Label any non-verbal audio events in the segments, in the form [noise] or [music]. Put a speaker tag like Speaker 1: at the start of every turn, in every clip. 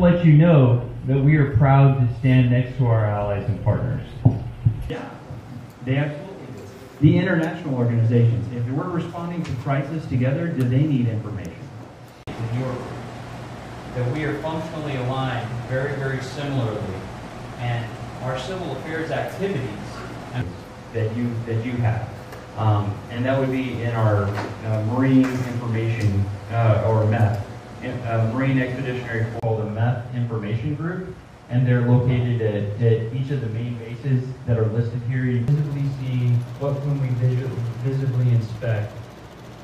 Speaker 1: let you know that we are proud to stand next to our allies and partners.
Speaker 2: Yeah, they absolutely do. The international organizations, if we're responding to crisis together, do they need information?
Speaker 3: In your, that we are functionally aligned very, very similarly, and our civil affairs activities
Speaker 2: that you that you have, um, and that would be in our uh, Marine Information uh, or MEF, uh, Marine Expeditionary Force, the MEF Information Group, and they're located at, at each of the main bases that are listed here. You visibly see what can we visually, visibly inspect.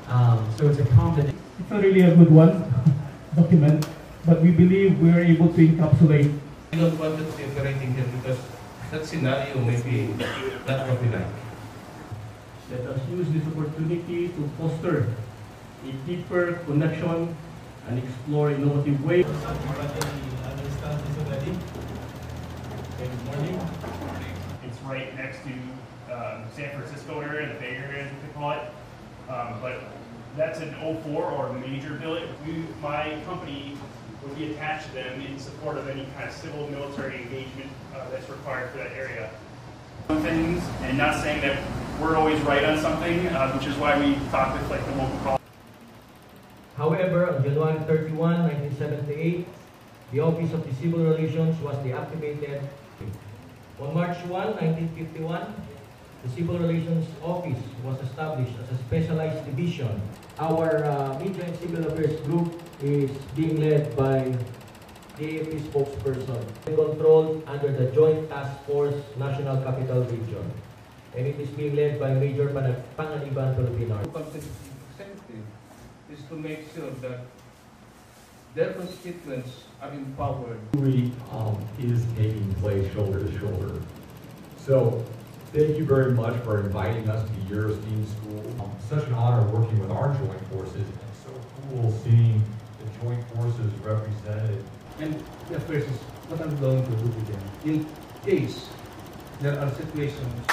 Speaker 2: Um, so it's a combination.
Speaker 4: It's not really a good one, [laughs] document, but we believe we are able to encapsulate.
Speaker 5: I don't want to be operating here because that scenario may be not what we like.
Speaker 4: Let us use this opportunity to foster a deeper connection and explore innovative ways.
Speaker 6: It's right next to um, San Francisco area, the Bay Area, as we call it. Um, but that's an 04 or a major billet. We, my company would be attached to them in support of any kind of civil military engagement uh, that's required for that area. Things and not saying that we're always right on something, uh, which is why we talk with like the local.
Speaker 7: However, on January 31, 1978, the Office of the Civil Relations was deactivated. On March 1, 1951, the Civil Relations Office was established as a specialized division. Our uh, Media and Civil Affairs Group is being led by the spokesperson, controlled under the Joint Task Force National Capital Region. And it is being led by Major Pan- Panganiban Filipino.
Speaker 5: Competitive executive is to make sure that their constituents are empowered.
Speaker 8: Week um, is taking place shoulder to shoulder. So thank you very much for inviting us to your esteemed school. Um, such an honor working with our joint forces and so cool seeing the joint forces represented.
Speaker 5: And the affairs is what I'm going to do with them. In case there are situations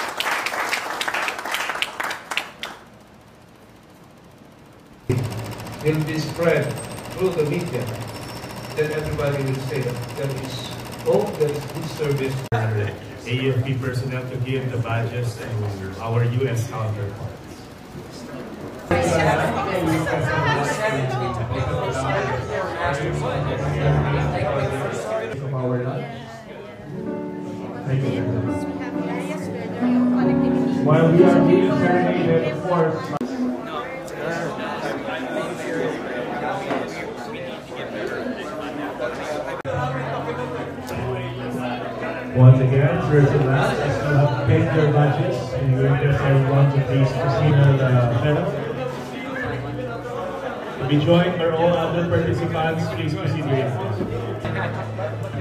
Speaker 5: will be spread through the media, then everybody will say that there is hope, there is good service.
Speaker 9: AFP personnel to give the badges to our U.S. counterparts.
Speaker 4: of our lunch. Thank you. While we are being serenaded, of course, Once again, first and last, as you have paid your badges, and we request everyone to please to the medal. To be joined by all other participants, please proceed with